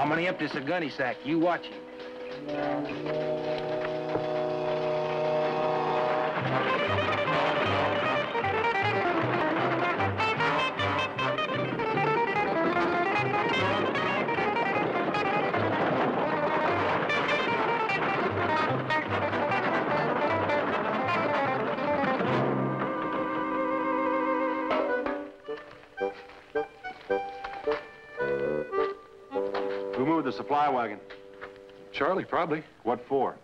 I'm gonna empty gunny sack. You watch. The supply wagon? Charlie, probably. What for?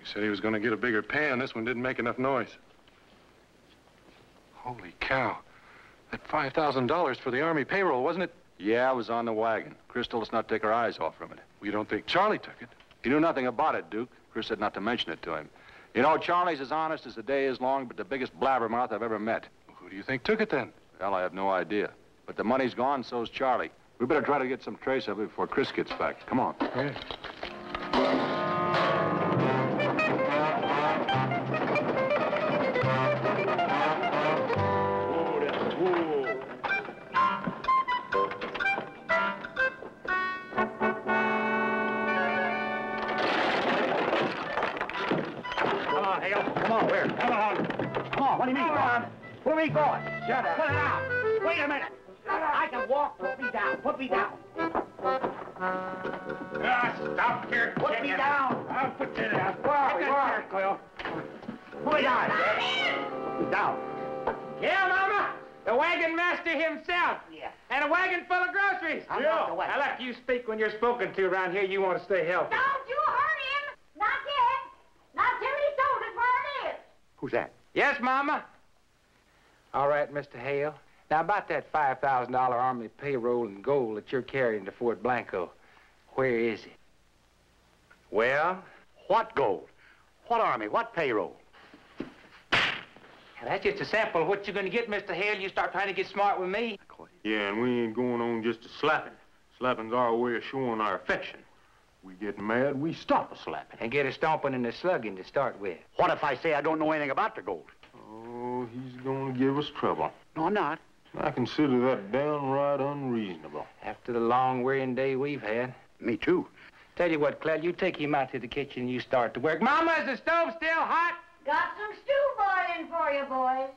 He said he was going to get a bigger pan. This one didn't make enough noise. Holy cow. That $5,000 for the Army payroll, wasn't it? Yeah, it was on the wagon. Chris told us not to take our eyes off from it. We don't think Charlie took it. He knew nothing about it, Duke. Chris said not to mention it to him. You know, Charlie's as honest as the day is long, but the biggest blabbermouth I've ever met. Who do you think took it then? Well, I have no idea. But the money's gone, so's Charlie. We better try to get some trace of it before Chris gets back. Come on. Yeah. Oh, come on, Hale. Come on, where? Come on. Come on, what do you mean? Come on. Where are we going? Shut up. Put it out. Wait a minute. I can walk. Put me down. Put me down. Ah, stop here. Put me down. I'll put you down. Where are we? Where? Coyle. Put me down. Put me down. Yeah, Mama. The wagon master himself. Yeah. And a wagon full of groceries. I'm not the wagon. Now, look, you speak when you're spoken to around here. You want to stay healthy. Don't you hurt him! Not yet! Not till he told us where it is! Who's that? Yes, Mama. All right, Mr. Hale. Now, about that $5,000 Army payroll and gold that you're carrying to Fort Blanco, where is it? Well, what gold? What army? What payroll? Now, that's just a sample of what you're going to get, Mr. Hale. You start trying to get smart with me. Yeah, and we ain't going on just a slapping. Slapping's our way of showing our affection. We get mad, we stop a slapping. And get a stomping and a slugging to start with. What if I say I don't know anything about the gold? Oh, he's going to give us trouble. No, I'm not. I consider that downright unreasonable. After the long, wearying day we've had. Me too. Tell you what, Clell, you take him out to the kitchen and you start to work. Mama, is the stove still hot? Got some stew boiling for you, boys.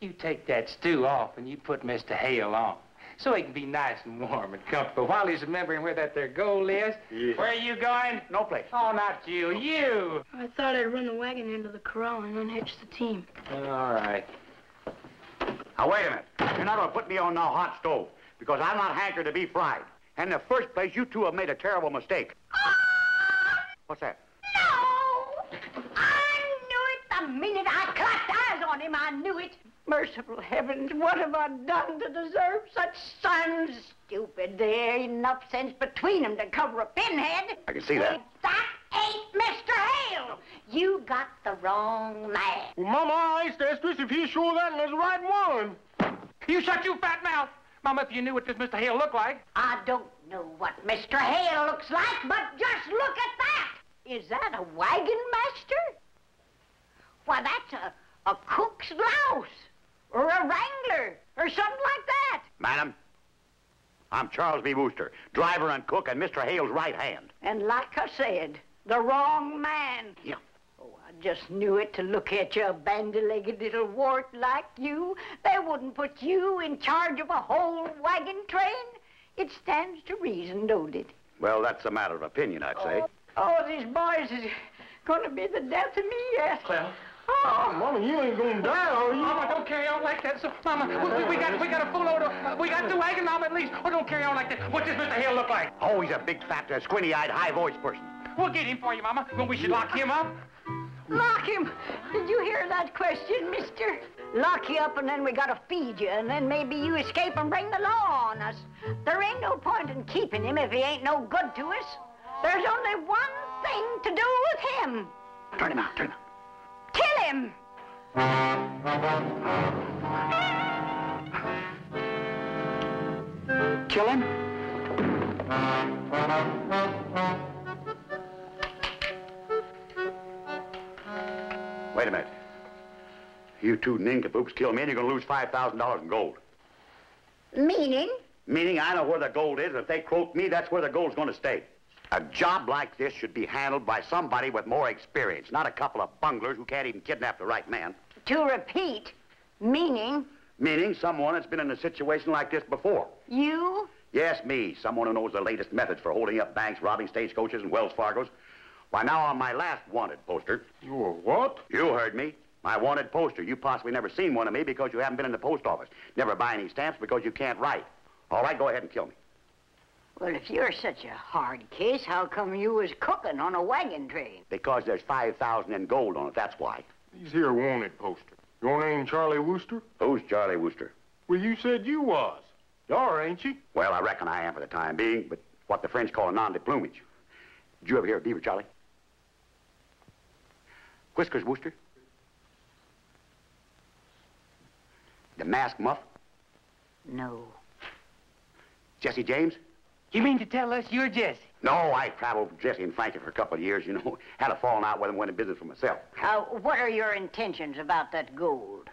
You take that stew off and you put Mr. Hale on. So he can be nice and warm and comfortable while he's remembering where that there gold is. Yeah. Where are you going? No place. Oh, not you. You. I thought I'd run the wagon into the corral and unhitch the team. All right. Now, wait a minute. You're not going to put me on no hot stove because I'm not hankered to be fried. And in the first place, you two have made a terrible mistake. What's that? No! I knew it the minute I clapped eyes on him. I knew it. Merciful heavens, what have I done to deserve such sons? Stupid. There ain't enough sense between them to cover a pinhead. I can see that. That ain't Mr. Hale. You got the wrong man. Well, Mama, I asked Estes if he's sure that was the right one. You shut your fat mouth. Mama, if you knew what this Mr. Hale looked like. I don't know what Mr. Hale looks like, but just look at that. Is that a wagon master? Why, that's a, a cook's louse or a wrangler or something like that. Madam, I'm Charles B. Wooster, driver and cook and Mr. Hale's right hand. And like I said, the wrong man. Yeah. Oh, I just knew it to look at you, a bandy-legged little wart like you. They wouldn't put you in charge of a whole wagon train. It stands to reason, don't it? Well, that's a matter of opinion, I'd say. Oh, these boys is gonna be the death of me yes. Clell. Oh, Mama, you ain't going to die, are you? Mama, don't carry on like that. So, Mama, we, we, we got we got a full load of uh, we got the wagon, Mama, at least. Oh, don't carry on like that. What does Mr. Hale look like? Oh, he's a big, fat, uh, squinty-eyed, high-voiced person. We'll get him for you, Mama. When we should lock him up. Lock him. Did you hear that question, mister? Lock you up and then we gotta feed you, and then maybe you escape and bring the law on us. There ain't no point in keeping him if he ain't no good to us. There's only one thing to do with him. Turn him out, turn him out. Kill him. Kill him? Wait a minute. You two nincompoops kill me and you're going to lose $5,000 in gold. Meaning? Meaning I know where the gold is, and if they croak me, that's where the gold's going to stay. A job like this should be handled by somebody with more experience, not a couple of bunglers who can't even kidnap the right man. To repeat, meaning Meaning someone that's been in a situation like this before. you? Yes, me, someone who knows the latest methods for holding up banks, robbing stagecoaches, and Wells Fargo's. Why, now on my last wanted poster, You're what? you heard me. My wanted poster. You possibly never seen one of me because you haven't been in the post office. Never buy any stamps because you can't write. All right, go ahead and kill me. Well, if you're such a hard case, how come you was cooking on a wagon train? Because there's 5,000 in gold on it, that's why. These here wanted poster. Your name Charlie Wooster? Who's Charlie Wooster? Well, you said you was. You are, ain't you? Well, I reckon I am for the time being, but what the French call a nom de plumage. Did you ever hear of Beaver, Charlie? Whiskers Wooster? The Mask Muff? No. Jesse James? You mean to tell us you're Jesse? No, I traveled with Jesse and Frankie for a couple of years, you know. Had a falling out with them, went in business for myself. Uh, what are your intentions about that gold?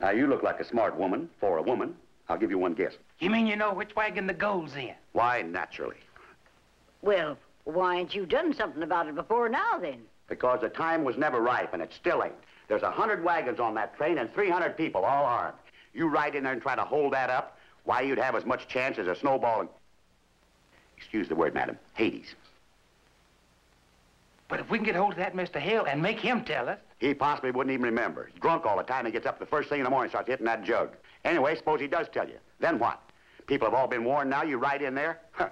Now, you look like a smart woman for a woman. I'll give you one guess. You mean you know which wagon the gold's in? Why, naturally. Well, why ain't you done something about it before now, then? Because the time was never ripe, and it still ain't. There's a hundred wagons on that train and 300 people, all armed. You ride in there and try to hold that up, why, you'd have as much chance as a snowball in... Excuse the word, madam. Hades. But if we can get hold of that Mr. Hale and make him tell us, He possibly wouldn't even remember. He's drunk all the time. He gets up the first thing in the morning, starts hitting that jug. Anyway, suppose he does tell you. Then what? People have all been warned now. You ride in there? Huh.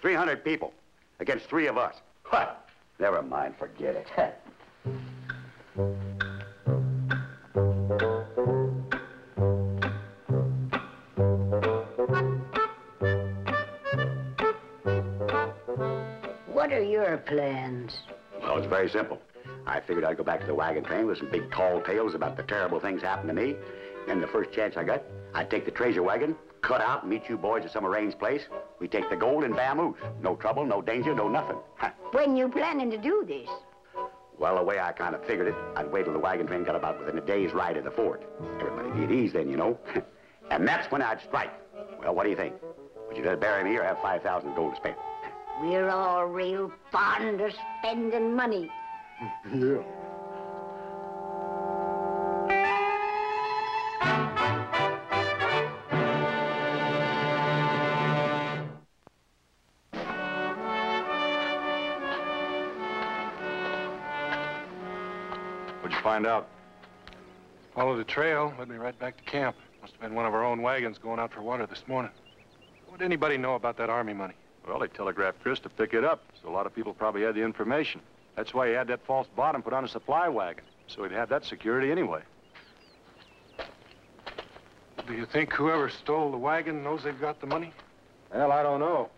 300 people against three of us. What? Never mind. Forget it. What are your plans? Well, it's very simple. I figured I'd go back to the wagon train with some big tall tales about the terrible things happened to me. Then the first chance I got, I'd take the treasure wagon, cut out, and meet you boys at some arranged place. We take the gold and vamoose. No trouble, no danger, no nothing. Huh. When you planning to do this? Well, the way I kind of figured it, I'd wait till the wagon train got about within a day's ride of the fort. Everybody be at ease then, you know. and that's when I'd strike. Well, what do you think? Would you rather bury me or have 5,000 gold to spend? We're all real fond of spending money. Yeah. Find out? Followed the trail, led me right back to camp. Must have been one of our own wagons going out for water this morning. What did anybody know about that army money? Well, they telegraphed Chris to pick it up, so a lot of people probably had the information. That's why he had that false bottom put on a supply wagon, so he'd have that security anyway. Do you think whoever stole the wagon knows they've got the money? Well, I don't know.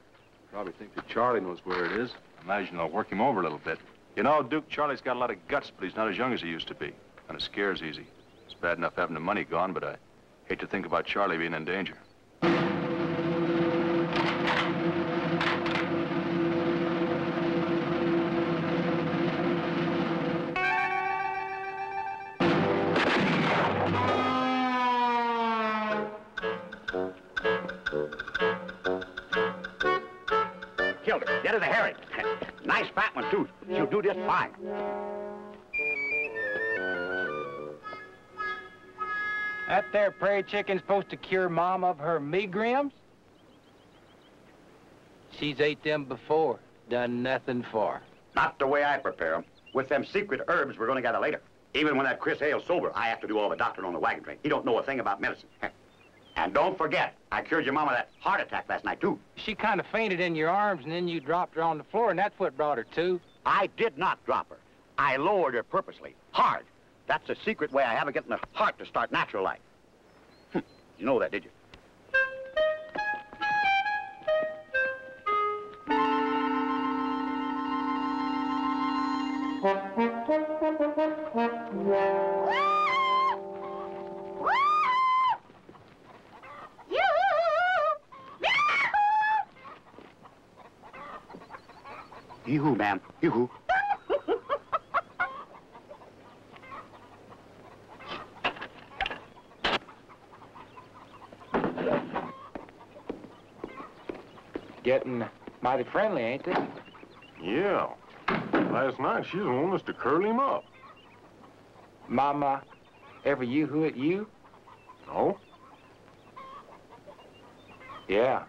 Probably think that Charlie knows where it is. Imagine they'll work him over a little bit. You know, Duke, Charlie's got a lot of guts, but he's not as young as he used to be. And it scares easy. It's bad enough having the money gone, but I hate to think about Charlie being in danger. Killed her. Get her the herring. nice fat one, too. Do just fine. that there prairie chicken's supposed to cure Mom of her megrims? She's ate them before, done nothing for her. Not the way I prepare 'em. With them secret herbs we're to gather later. Even when that Chris Hale's sober, I have to do all the doctoring on the wagon train. He don't know a thing about medicine. And don't forget, I cured your mama of that heart attack last night, too. She kind of fainted in your arms, and then you dropped her on the floor, and that's what brought her to. I did not drop her. I lowered her purposely. Hard. That's the secret way I have of getting the heart to start natural like. Hm. You know that, did you? Yoo-hoo, ma'am. Yoo-hoo. Getting mighty friendly, ain't they? Yeah. Last night she was wanting us to curl him up. Mama, ever you who it you? No? Yeah.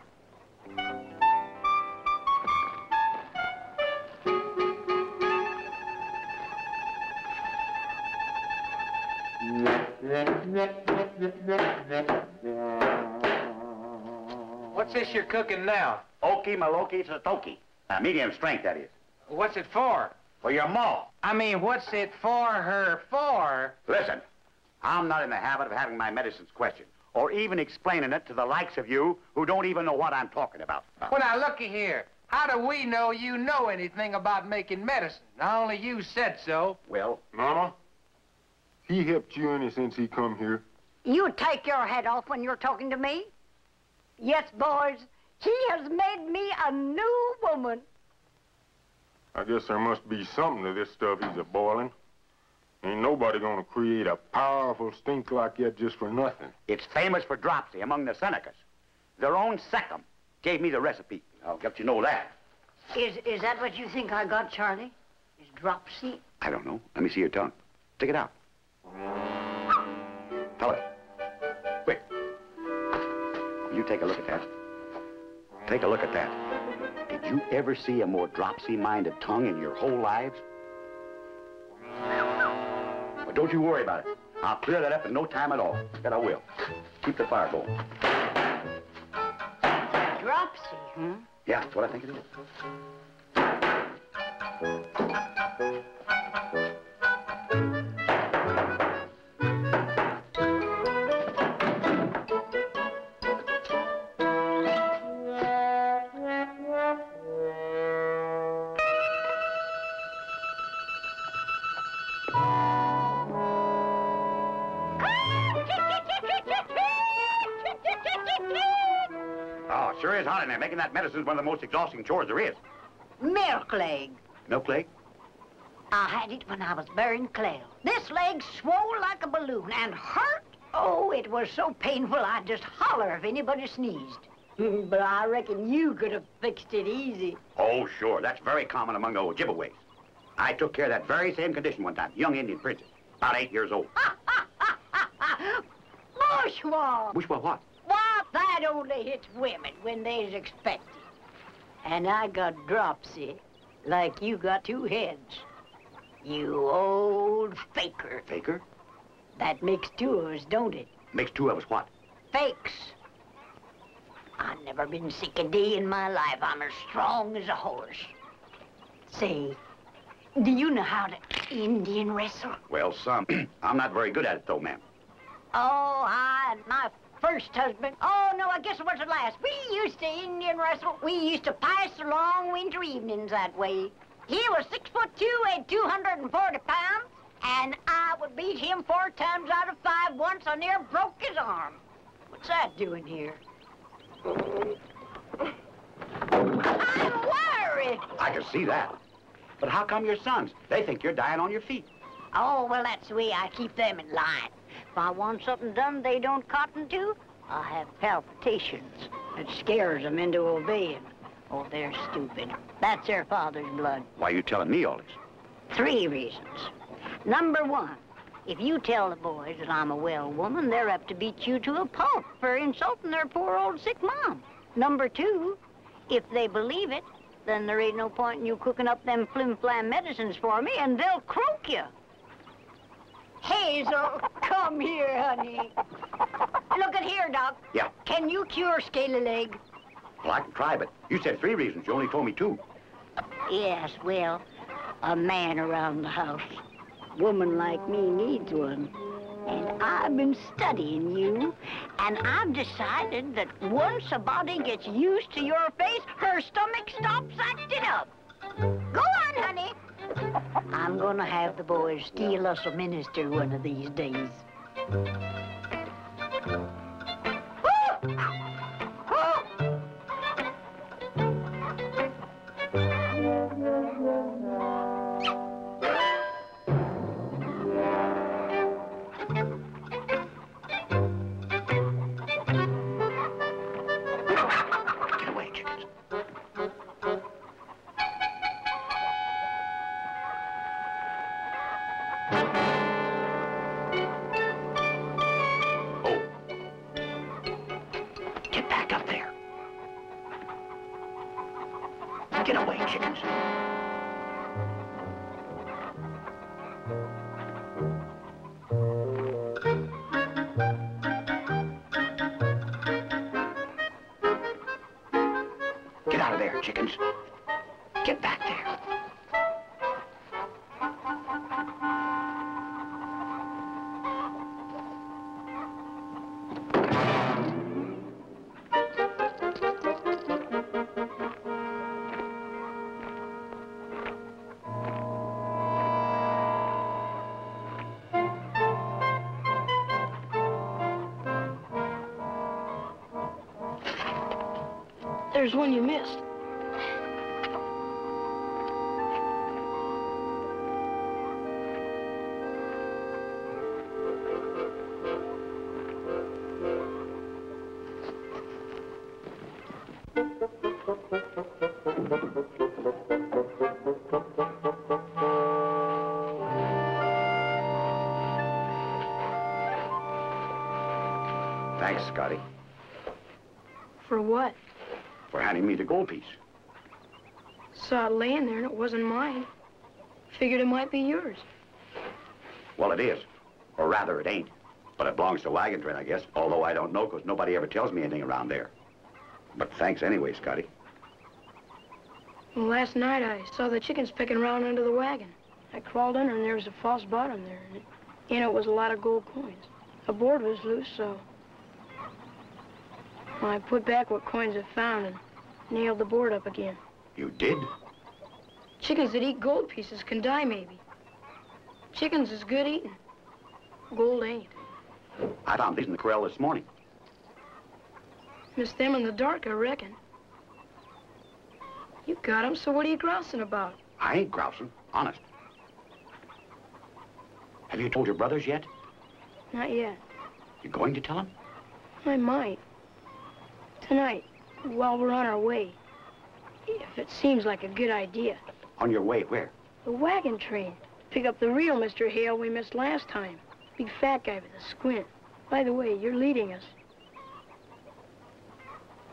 This you're cooking now? Okie maloki satoki. Now, medium strength, that is. What's it for? For your ma. I mean, what's it for her for? Listen, I'm not in the habit of having my medicines questioned, or even explaining it to the likes of you who don't even know what I'm talking about. Well, now, looky here. How do we know you know anything about making medicine? Now, only you said so. Well, Mama, he helped you any since he come here? You take your head off when you're talking to me. Yes, boys, he has made me a new woman. I guess there must be something to this stuff he's a boiling. Ain't nobody gonna create a powerful stink like that just for nothing. it's famous for dropsy among the Senecas. Their own Sachem gave me the recipe. I'll get you know that. Is is that what you think I got, Charlie? Is dropsy? I don't know. Let me see your tongue. Stick it out. Tell it. Quick. You take a look at that. Take a look at that. Did you ever see a more dropsy-minded tongue in your whole lives? But don't you worry about it. I'll clear that up in no time at all. That I will. Keep the fire going. Dropsy, huh? Yeah, that's what I think it is. That medicine is one of the most exhausting chores there is. Milk leg. Milk leg? I had it when I was burying Clell. This leg swole like a balloon and hurt. Oh, it was so painful I'd just holler if anybody sneezed. but I reckon you could have fixed it easy. Oh, sure. That's very common among the Ojibways. I took care of that very same condition one time. Young Indian princess, about eight years old. Bourgeois! Bushwa what? That only hits women when they's expected. And I got dropsy, like you got two heads. You old faker. Faker? That makes two of us, don't it? Makes two of us what? Fakes. I've never been sick a day in my life. I'm as strong as a horse. Say, do you know how to Indian wrestle? Well, some. I'm not very good at it, though, ma'am. Oh, I and my first husband. Oh, no, I guess it was the last. We used to Indian wrestle. We used to pass the long winter evenings that way. He was six foot two, and 240 pounds, and I would beat him four times out of five. Once I near broke his arm. What's that doing here? I'm worried. I can see that. But how come your sons? They think you're dying on your feet. Oh, well, that's the way I keep them in line. If I want something done they don't cotton to, I have palpitations. It scares them into obeying. Oh, they're stupid. That's their father's blood. Why are you telling me all this? Three reasons. Number one, if you tell the boys that I'm a well woman, they're up to beat you to a pulp for insulting their poor old sick mom. Number two, if they believe it, then there ain't no point in you cooking up them flim-flam medicines for me, and they'll croak you. Hazel, come here, honey. Look at here, Doc. Yeah. Can you cure scaly leg? Well, I can try, but you said three reasons. You only told me two. Yes, well, a man around the house. Woman like me needs one. And I've been studying you, and I've decided that once a body gets used to your face, her stomach stops acting up. Go on, honey. I'm gonna have the boys steal us a minister one of these days. There's one you missed. Thanks, Scotty, For what? for handing me the gold piece. Saw it laying there and it wasn't mine. Figured it might be yours. Well, it is. Or rather, it ain't. But it belongs to Wagon Train, I guess. Although I don't know, because nobody ever tells me anything around there. But thanks anyway, Scotty. Well, last night I saw the chickens picking around under the wagon. I crawled under and there was a false bottom there. And it, in it was a lot of gold coins. A board was loose, so... Well, I put back what coins I found and nailed the board up again. You did? Chickens that eat gold pieces can die, maybe. Chickens is good eating. Gold ain't. I found these in the corral this morning. Missed them in the dark, I reckon. You got 'em, so what are you grousing about? I ain't grousing, honest. Have you told your brothers yet? Not yet. You going to tell them? I might. Tonight, while we're on our way. If it seems like a good idea. On your way where? The wagon train. Pick up the real Mr. Hale we missed last time. Big fat guy with a squint. By the way, you're leading us.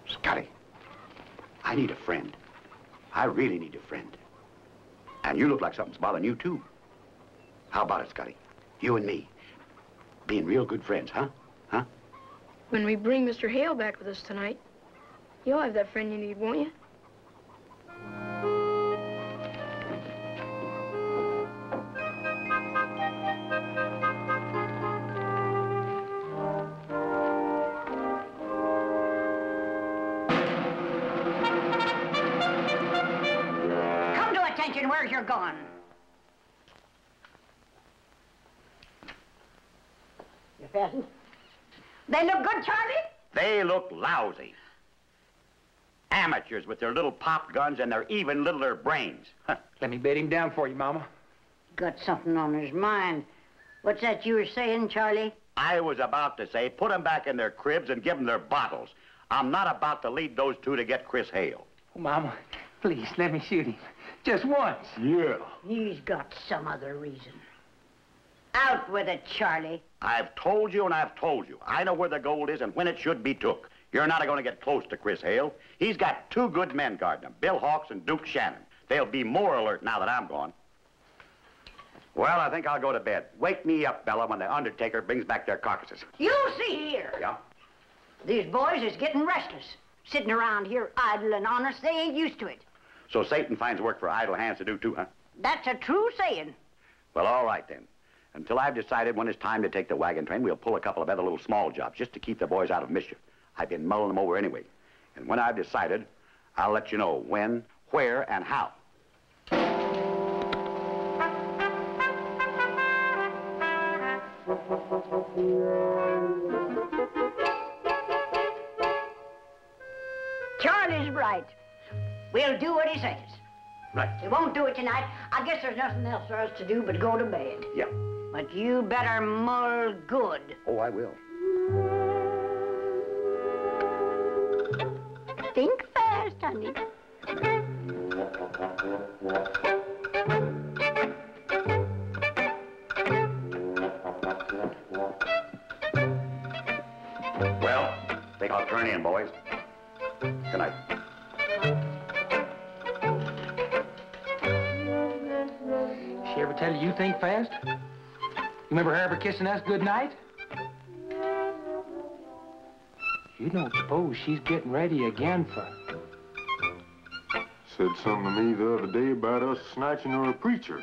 Scotty, I need a friend. I really need a friend. And you look like something's bothering you, too. How about it, Scotty? You and me. Being real good friends, huh? Huh? When we bring Mr. Hale back with us tonight, you'll have that friend you need, won't you? Come to attention. Where's your gun? You fastened? They look good, Charlie? They look lousy. Amateurs with their little pop guns and their even littler brains. Huh. Let me bed him down for you, Mama. Got something on his mind. What's that you were saying, Charlie? I was about to say, put them back in their cribs and give them their bottles. I'm not about to lead those two to get Chris Hale. Oh, Mama, please let me shoot him. Just once. Yeah. He's got some other reason. Out with it, Charlie. I've told you and I've told you. I know where the gold is and when it should be took. You're not going to get close to Chris Hale. He's got two good men guarding him, Bill Hawks and Duke Shannon. They'll be more alert now that I'm gone. Well, I think I'll go to bed. Wake me up, Bella, when the Undertaker brings back their carcasses. You see here. Yeah? These boys is getting restless. Sitting around here idle and honest, they ain't used to it. So Satan finds work for idle hands to do, too, huh? That's a true saying. Well, all right, then. Until I've decided when it's time to take the wagon train, we'll pull a couple of other little small jobs just to keep the boys out of mischief. I've been mulling them over anyway. And when I've decided, I'll let you know when, where, and how. Charlie's right. We'll do what he says. Right. We won't do it tonight. I guess there's nothing else for us to do but go to bed. Yeah. But you better mull good. Oh, I will. think first, honey. Well, think I'll turn in, boys. Good night. She ever tell you you think fast? You remember her ever kissing us good night? You don't suppose she's getting ready again for... Said something to me the other day about us snatching her a preacher.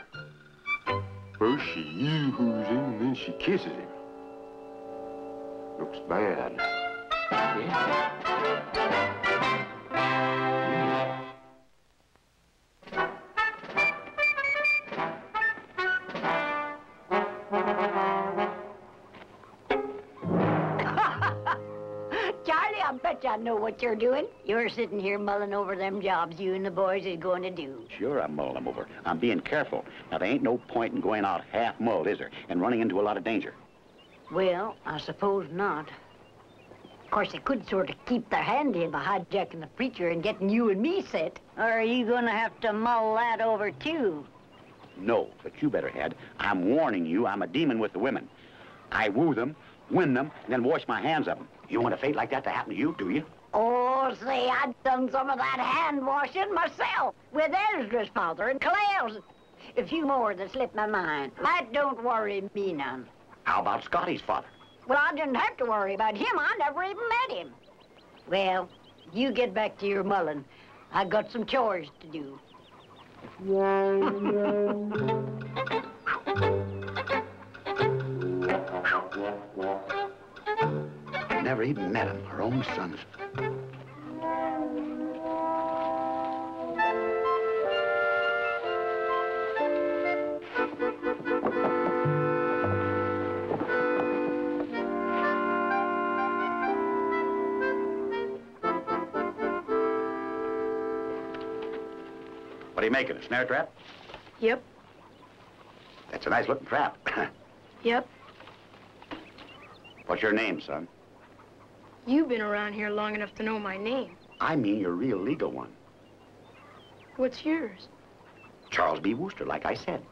First she yoo-hoos him, and then she kisses him. Looks bad. Yeah. I bet know what you're doing. You're sitting here mulling over them jobs you and the boys is going to do. Sure, I'm mulling them over. I'm being careful. Now, there ain't no point in going out half mulled, is there? And running into a lot of danger. Well, I suppose not. Of course, they could sort of keep their hand in by hijacking the preacher and getting you and me set. Or are you going to have to mull that over, too? No, but you better head. I'm warning you, I'm a demon with the women. I woo them, win them, and then wash my hands of them. You want a fate like that to happen to you, do you? Oh, say, I've done some of that hand washing myself with Ezra's father and Claire's. A few more that slipped my mind. That don't worry me none. How about Scotty's father? Well, I didn't have to worry about him. I never even met him. Well, you get back to your mulling. I got some chores to do. Never even met him, her own sons. What are you making, a snare trap? Yep, That's a nice looking trap. yep. What's your name, son? You've been around here long enough to know my name. I mean your real legal one. What's yours? Charles B. Wooster, like I said.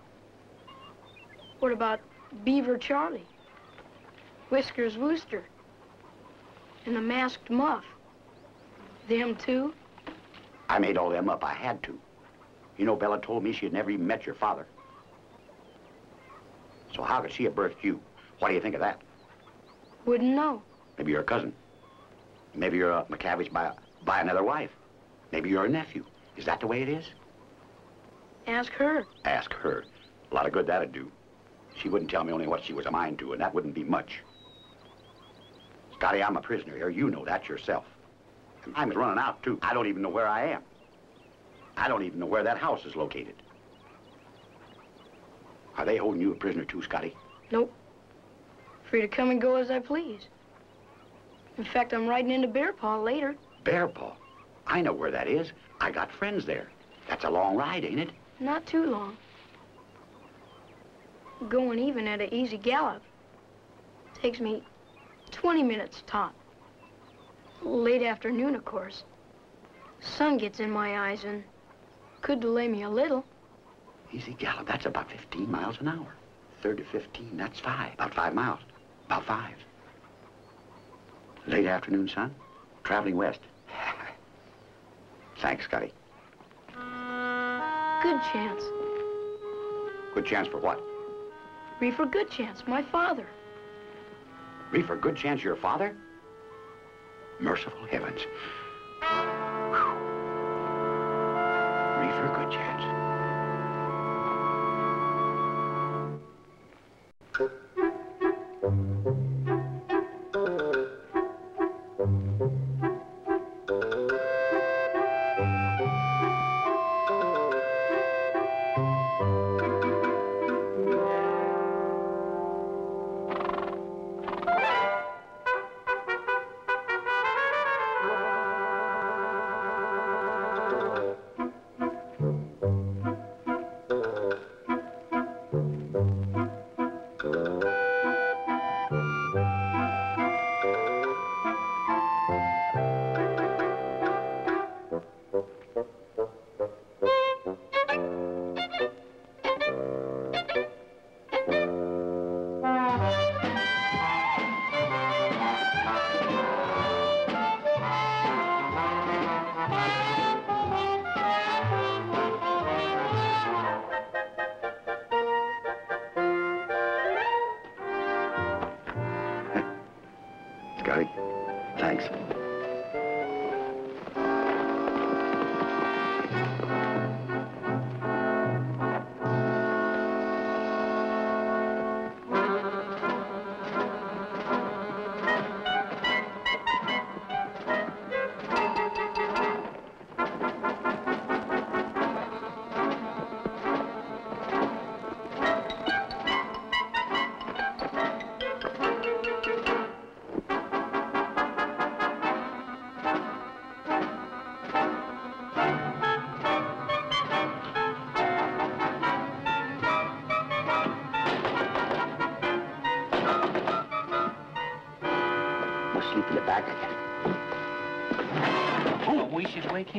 What about Beaver Charlie? Whiskers Wooster? And the Masked Muff? Them too? I made all them up. I had to. You know, Bella told me she had never even met your father. So how could she have birthed you? What do you think of that? Wouldn't know. Maybe you're a cousin. Maybe you're a McCavish by, by another wife. Maybe you're a nephew. Is that the way it is? Ask her. Ask her. A lot of good that'd do. She wouldn't tell me only what she was a mind to, and that wouldn't be much. Scotty, I'm a prisoner here. You know that yourself. And I'm running out, too. I don't even know where I am. I don't even know where that house is located. Are they holding you a prisoner, too, Scotty? Nope. Free to come and go as I please. In fact, I'm riding into Bear Paw later. Bear Paw. I know where that is. I got friends there. That's a long ride, ain't it? Not too long. Going even at an easy gallop. Takes me 20 minutes top. Late afternoon, of course. Sun gets in my eyes and could delay me a little. Easy gallop. That's about 15 miles an hour. 30 to 15, that's five. About five miles. About five. Late afternoon, son. Traveling west. Thanks, Scotty. Good chance. Good chance for what? Reefer Good Chance, my father. Reefer, good chance your father? Merciful heavens. Whew. Reefer, good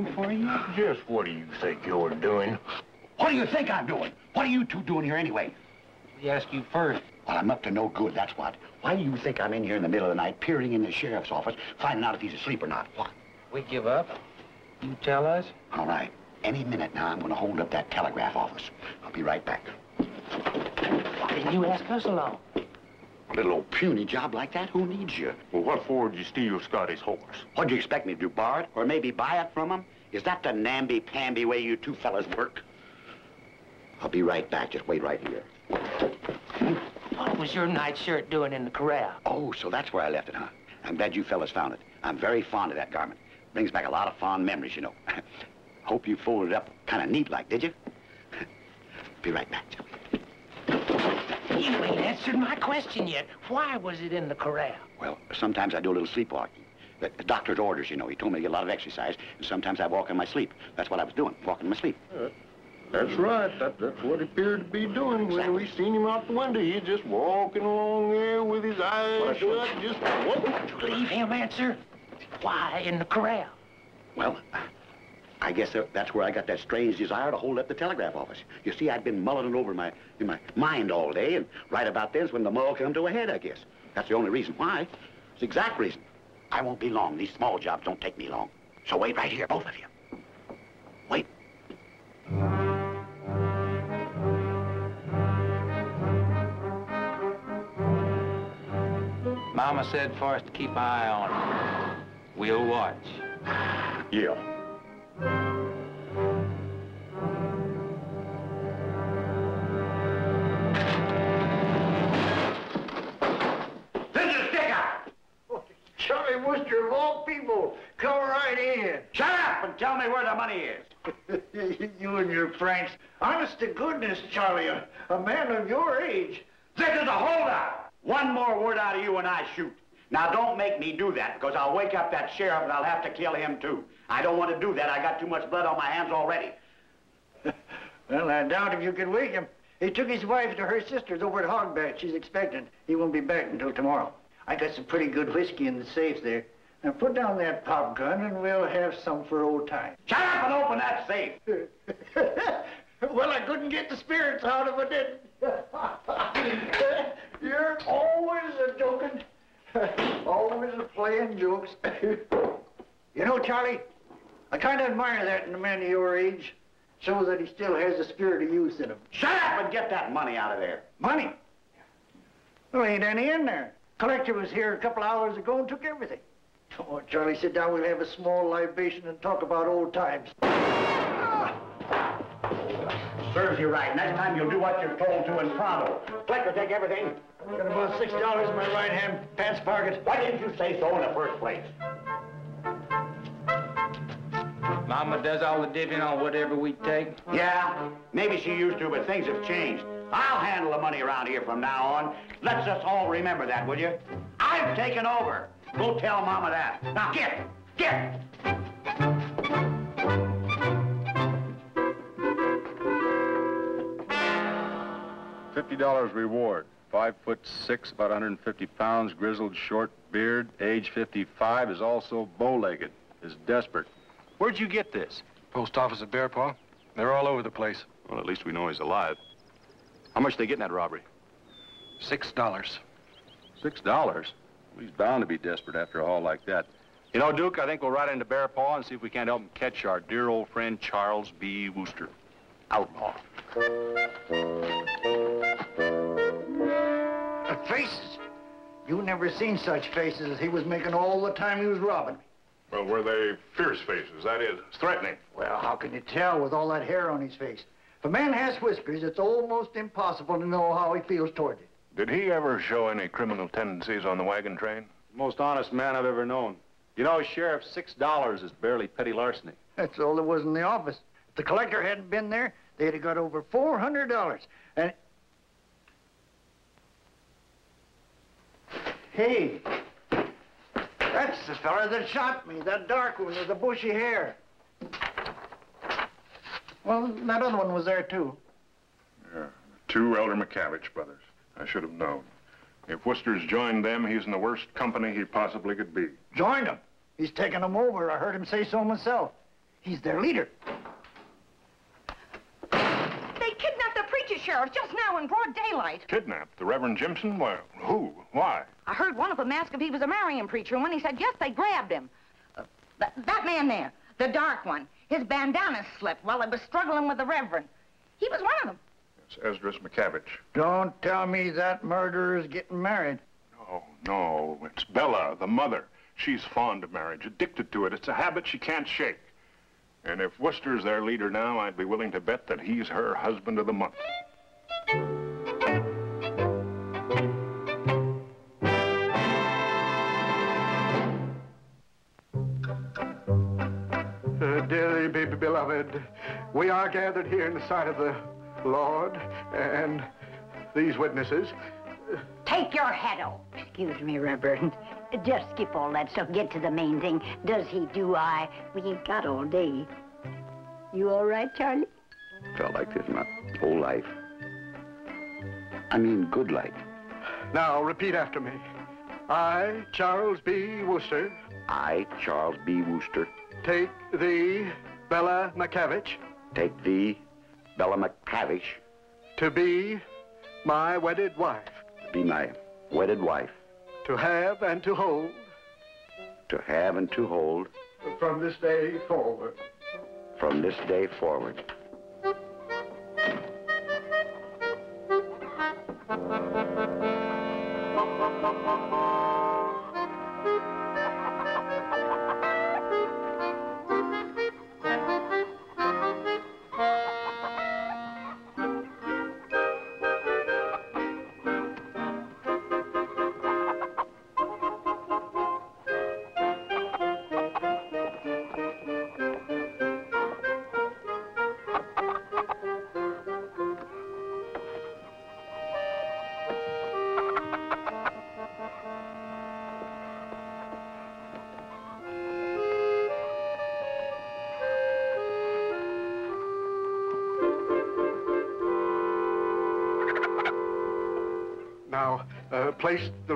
Should wake him for you? Just what do you think you're doing? What do you think I'm doing? What are you two doing here anyway? We ask you first. Well, I'm up to no good, that's what. Why do you think I'm in here in the middle of the night, peering in the sheriff's office, finding out if he's asleep or not? What? We give up. You tell us. All right. Any minute now, I'm going to hold up that telegraph office. I'll be right back. Why didn't you ask us along? A little old puny job like that? Who needs you? Well, what for did you steal Scotty's horse? What'd you expect me to do, borrow it? Or maybe buy it from him? Is that the namby-pamby way you two fellas work? I'll be right back. Just wait right here. What was your nightshirt doing in the corral? Oh, so that's where I left it, huh? I'm glad you fellas found it. I'm very fond of that garment. Brings back a lot of fond memories, you know. Hope you folded it up kind of neat like, did you? be right back, Joe. You ain't answered my question yet. Why was it in the corral? Well, sometimes I do a little sleepwalking. The the doctor's orders, you know. He told me to get a lot of exercise, and sometimes I walk in my sleep. That's what I was doing, walking in my sleep. Uh, that's right. That, that's what he appeared to be doing when we seen him out the window. He's just walking along there with his eyes shut, just whoa. Leave him answer. Why in the corral? Well, I guess that's where I got that strange desire to hold up the telegraph office. You see, I'd been mulling it over my, in my mind all day, and right about then's when the mull come to a head, I guess. That's the only reason why. It's the exact reason. I won't be long. These small jobs don't take me long. So wait right here, both of you. Wait. Mama said for us to keep an eye on him. We'll watch. Yeah. Wooster, of all people, come right in. Shut up and tell me where the money is. you and your pranks. Honest to goodness, Charlie, a, a man of your age. This is a holdup. One more word out of you and I shoot. Now, don't make me do that, because I'll wake up that sheriff and I'll have to kill him, too. I don't want to do that. I got too much blood on my hands already. Well, I doubt if you could wake him. He took his wife to her sister's over at Hogback. She's expecting. He won't be back until tomorrow. I got some pretty good whiskey in the safe there. Now put down that pop gun and we'll have some for old times. Shut up and open that safe. well, I couldn't get the spirits out of it. You're always a joking. always a playing jokes. you know, Charlie, I kind of admire that in a man of your age. Shows that he still has the spirit of youth in him. Shut up and get that money out of there. Money? Well, ain't any in there. Collector was here a couple hours ago and took everything. Come on, Charlie, sit down. We'll have a small libation and talk about old times. Ah! Serves you right. Next time you'll do what you're told to in pronto. Collector, take everything. Got about six dollars in my right-hand pants pocket. Why didn't you say so in the first place? Mama does all the divvying on whatever we take. Yeah, maybe she used to, but things have changed. I'll handle the money around here from now on. Let's us all remember that, will you? I've taken over. Go tell Mama that. Now get, get. Fifty dollars reward. Five foot six, about 150 pounds, grizzled, short beard, age 55, is also bow-legged, is desperate. Where'd you get this? Post office at Bear Paw. They're all over the place. Well, at least we know he's alive. How much they get in that robbery? Six dollars. Six dollars? Well, he's bound to be desperate after a haul like that. You know, Duke, I think we'll ride into Bear Paw and see if we can't help him catch our dear old friend Charles B. Wooster. Outlaw. The faces. You never seen such faces as he was making all the time he was robbing me. Well, were they fierce faces? That is, threatening. Well, how can you tell with all that hair on his face? If a man has whiskers, it's almost impossible to know how he feels toward you. Did he ever show any criminal tendencies on the wagon train? Most honest man I've ever known. You know, Sheriff, six dollars is barely petty larceny. That's all there was in the office. If the collector hadn't been there, they'd have got over $400. And... Hey, that's the fella that shot me, that dark one with the bushy hair. Well, that other one was there, too. Yeah, two Elder McCavich brothers. I should have known. If Wooster's joined them, he's in the worst company he possibly could be. Joined them? He's taken them over. I heard him say so myself. He's their leader. They kidnapped the preacher, Sheriff, just now in broad daylight. Kidnapped the Reverend Jimson? Well, who? Why? I heard one of them ask if he was a Marian preacher, and when he said yes, they grabbed him. Uh, that, that man there, the dark one, his bandana slipped while he was struggling with the Reverend. He was one of them. It's Esdras McCavich. Don't tell me that murderer's getting married. No, no, it's Bella, the mother. She's fond of marriage, addicted to it. It's a habit she can't shake. And if Wooster's their leader now, I'd be willing to bet that he's her husband of the month. Uh, dearly be- beloved, we are gathered here in the sight of the Lord and these witnesses. Take your head off. Excuse me, Reverend. Just skip all that stuff. Get to the main thing. Does he, do I? We ain't got all day. You all right, Charlie? Felt like this my whole life. I mean, good life. Now, repeat after me. I, Charles B. Wooster. I, Charles B. Wooster, take thee, Bella McCavich, take thee, Bella McCavish, to be my wedded wife, to be my wedded wife, to have and to hold to have and to hold from this day forward. from this day forward.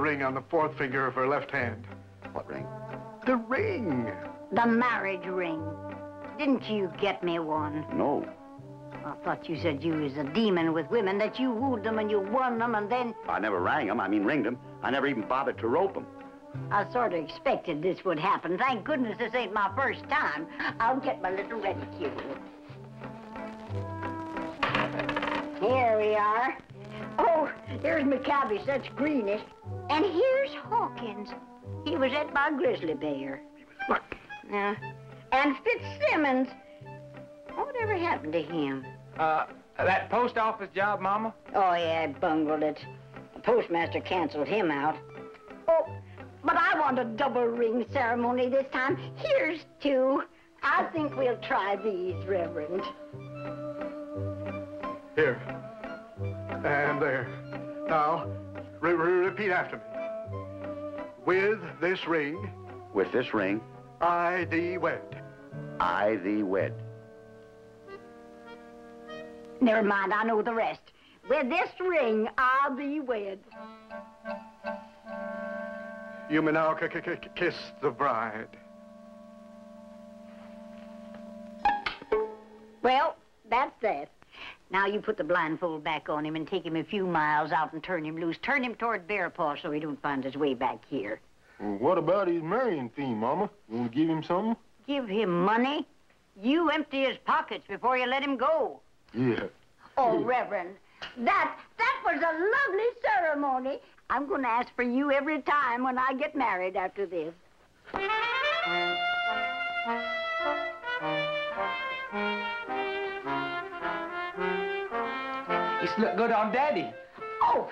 Ring on the fourth finger of her left hand. What ring? The ring! The marriage ring. Didn't you get me one? No. I thought you said you was a demon with women, that you wooed them and you won them, and then I never rang them, I mean, ringed them. I never even bothered to rope them. I sort of expected this would happen. Thank goodness this ain't my first time. I'll get my little reticule. Here we are. Oh, here's McCavish. That's greenish. And here's Hawkins. He was at my grizzly bear. Look, Yeah. And Fitzsimmons. Whatever happened to him? Uh, that post office job, Mama? Oh, yeah, I bungled it. The postmaster canceled him out. Oh, but I want a double ring ceremony this time. Here's two. I think we'll try these, Reverend. here. And there. Now, re- re- repeat after me. With this ring, With this ring, I thee wed. I thee wed. Never mind, I know the rest. With this ring, I'll be wed. You may now k- k- k- kiss the bride. Well, that's that. Now you put the blindfold back on him and take him a few miles out and turn him loose. Turn him toward Bear Paw so he don't find his way back here. Well, what about his marrying theme, Mama? You want to give him something? Give him money? You empty his pockets before you let him go. Yeah. Oh, Reverend, That, that was a lovely ceremony. I'm going to ask for you every time when I get married after this. It's look good on Daddy. Oh,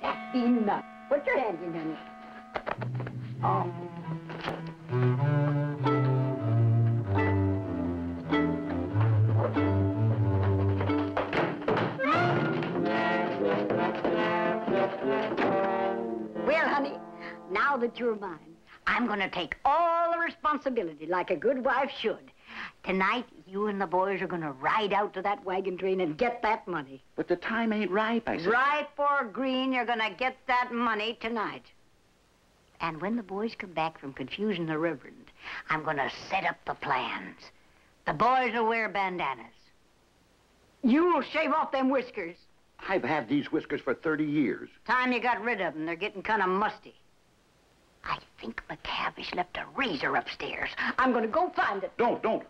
that be nuts. Put your hands in, honey. Oh. Well, honey, now that you're mine, I'm going to take all the responsibility like a good wife should. Tonight, you and the boys are going to ride out to that wagon train and get that money. But the time ain't ripe, I said. Right for green, you're going to get that money tonight. And when the boys come back from confusing the Reverend, I'm going to set up the plans. The boys will wear bandanas. You'll shave off them whiskers. I've had these whiskers for 30 years. Time you got rid of them, they're getting kind of musty. I think McCavish left a razor upstairs. I'm going to go find it. Don't, don't.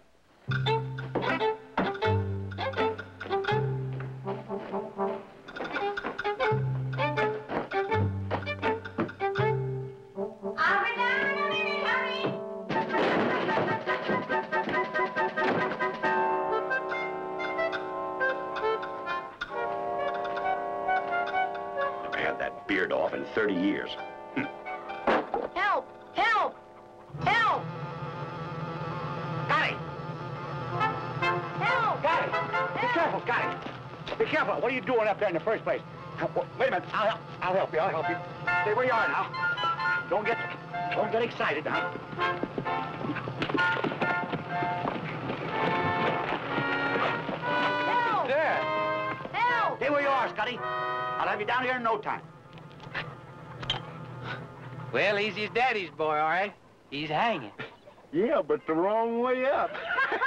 Beard off in 30 years. Careful. What are you doing up there in the first place? Wait a minute. I'll help. I'll help you. I'll help you. Stay where you are now. Don't get, don't get excited now. Help! There. Help! Stay where you are, Scotty. I'll have you down here in no time. Well, he's his daddy's boy, all right. He's hanging. Yeah, but the wrong way up.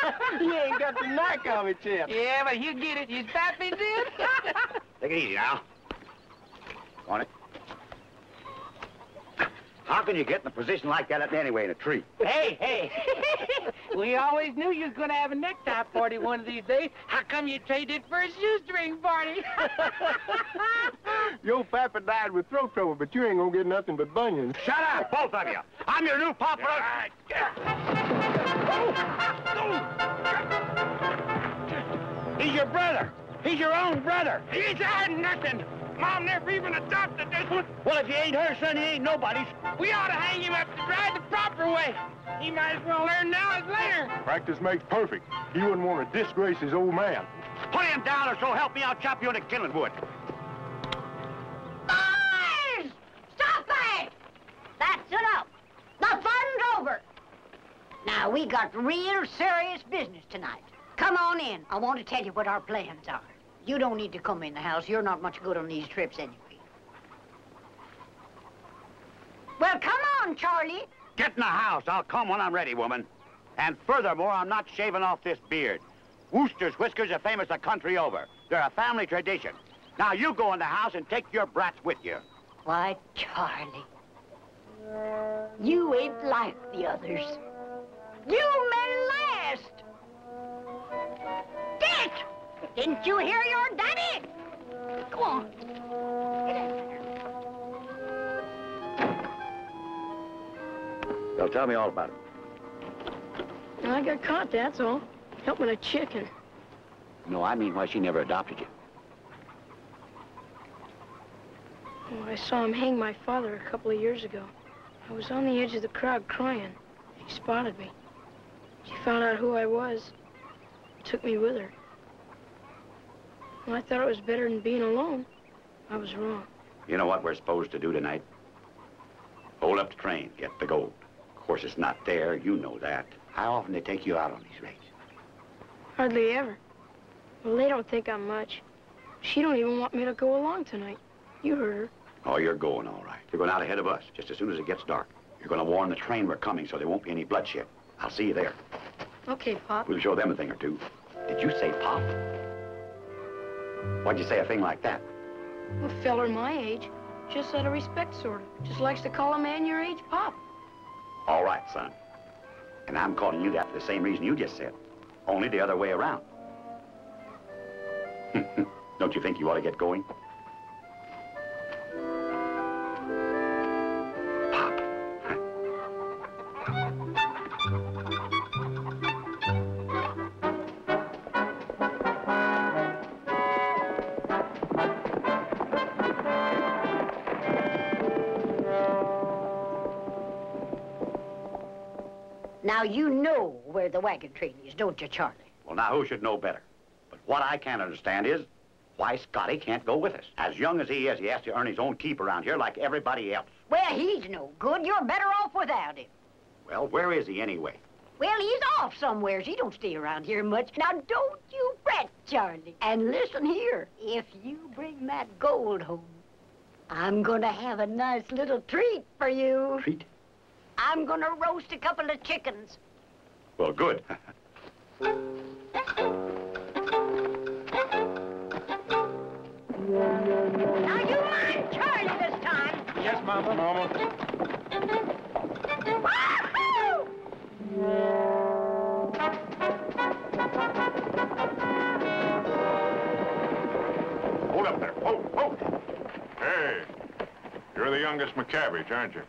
he ain't got the knack of it yet. Yeah, but he'll get it. His pappy did. Take it easy now. Want it. How can you get in a position like that up anyway in a tree? hey, hey. we always knew you was going to have a necktie party one of these days. How come you traded it for a shoestring party? Your papa died with throat trouble, but you ain't gonna get nothing but bunions. Shut up, both of you. I'm your new papa. He's your brother. He's your own brother. He's had nothing. Mom never even adopted this one. Well, if you ain't her son, he ain't nobody's. We ought to hang him up to dry the proper way. He might as well learn now as later. Practice makes perfect. He wouldn't want to disgrace his old man. Put him down or so help me, I'll chop you into killing wood. Boys! Stop that! That's enough. The fun's over. Now, we got real serious business tonight. Come on in. I want to tell you what our plans are. You don't need to come in the house. You're not much good on these trips anyway. Well, come on, Charlie. Get in the house. I'll come when I'm ready, woman. And furthermore, I'm not shaving off this beard. Wooster's whiskers are famous the country over. They're a family tradition. Now you go in the house and take your brats with you. Why, Charlie. You ain't like the others. You may last. Dick! Didn't you hear your daddy? Go on. Get in there. Well, tell me all about it. I got caught, that's all. Helping a chicken. No, I mean why she never adopted you. Oh, I saw him hang my father a couple of years ago. I was on the edge of the crowd crying. He spotted me. She found out who I was. Took me with her. Well, I thought it was better than being alone. I was wrong. You know what we're supposed to do tonight? Hold up the train, get the gold. Of course, it's not there. You know that. How often they take you out on these raids? Hardly ever. Well, they don't think I'm much. She don't even want me to go along tonight. You heard her. Oh, you're going all right. You're going out ahead of us, just as soon as it gets dark. You're going to warn the train we're coming so there won't be any bloodshed. I'll see you there. Okay, Pop. We'll show them a thing or two. Did you say pop? Why'd you say a thing like that? A feller my age, just out of respect, sort of. Just likes to call a man your age Pop. All right, son. And I'm calling you that for the same reason you just said. Only the other way around. Don't you think you ought to get going? Now, you know where the wagon train is, don't you, Charlie? Well, now, who should know better? But what I can't understand is why Scotty can't go with us. As young as he is, he has to earn his own keep around here like everybody else. Well, he's no good. You're better off without him. Well, where is he anyway? Well, he's off somewheres. He don't stay around here much. Now, don't you fret, Charlie. And listen here. If you bring that gold home, I'm gonna have a nice little treat for you. Treat? I'm gonna roast a couple of chickens. Well, good. Now, you mind Charlie this time. Yes, Mama. Mama. Wahoo! Hold up there. Hold, hold. Hey, you're the youngest McCabbage, aren't you?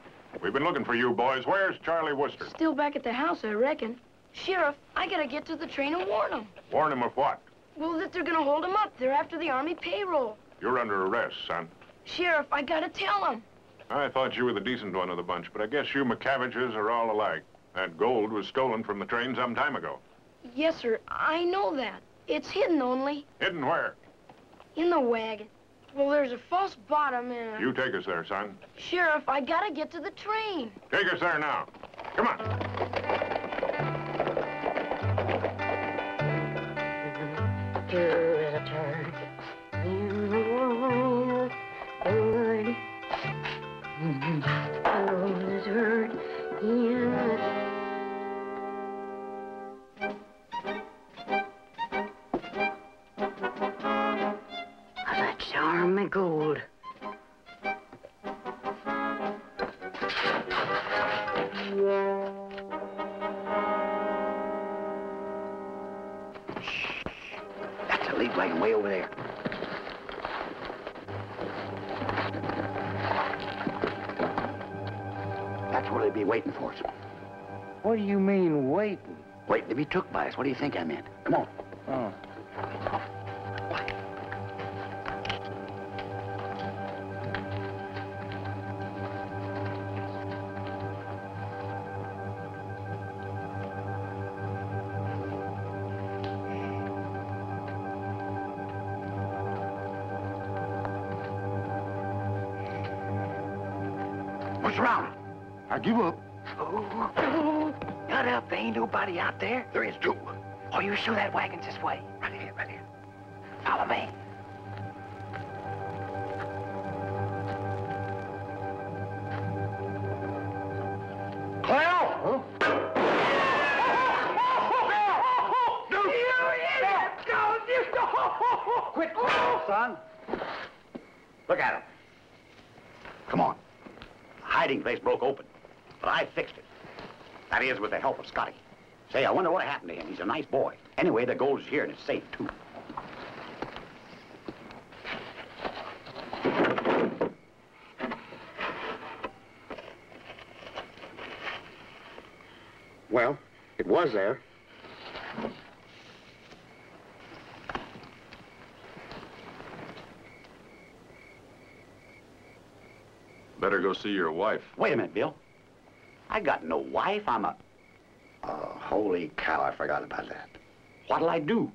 We've been looking for you boys. Where's Charlie Wooster? Still back at the house, I reckon. Sheriff, I gotta get to the train and warn them. Warn him of what? Well, that they're gonna hold him up. They're after the Army payroll. You're under arrest, son. Sheriff, I gotta tell them. I thought you were the decent one of the bunch, but I guess you McCabbages are all alike. That gold was stolen from the train some time ago. Yes, sir, I know that. It's hidden only Hidden where? in the wagon. Well, there's a false bottom and a... You take us there, son. Sheriff, I gotta get to the train. Take us there now. Come on. To the turn. What do you mean, waiting? Waiting to be took by us. What do you think I meant? Come on. Out there. There is two. Oh, you sure that wagon's this way? Right here, right here. Follow me. Clell! Quit crying, son. Look at him. Come on. The hiding place broke open, but I fixed it. That is, with the help of Scotty. Say, I wonder what happened to him. He's a nice boy. Anyway, the gold is here, and it's safe, too. Well, it was there. Better go see your wife. Wait a minute, Bill. I got no wife. I'm a... Holy cow, I forgot about that. What'll I do?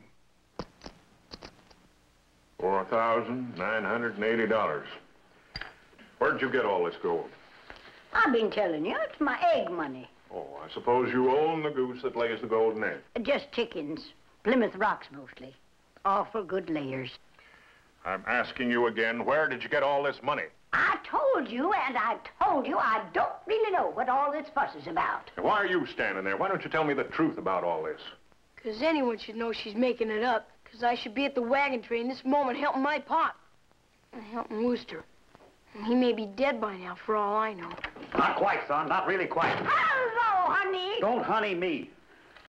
Four thousand nine hundred and eighty dollars. Where'd you get all this gold? I've been telling you, it's my egg money. Oh, I suppose you own the goose that lays the golden egg. Uh, just chickens. Plymouth Rocks mostly. Awful good layers. I'm asking you again, where did you get all this money? I told you, and I told you, I don't really know what all this fuss is about. And why are you standing there? Why don't you tell me the truth about all this? Because anyone should know she's making it up. Because I should be at the wagon train this moment helping my pop. And helping Wooster. And he may be dead by now, for all I know. Not quite, son. Not really quite. Hello, honey. Don't honey me.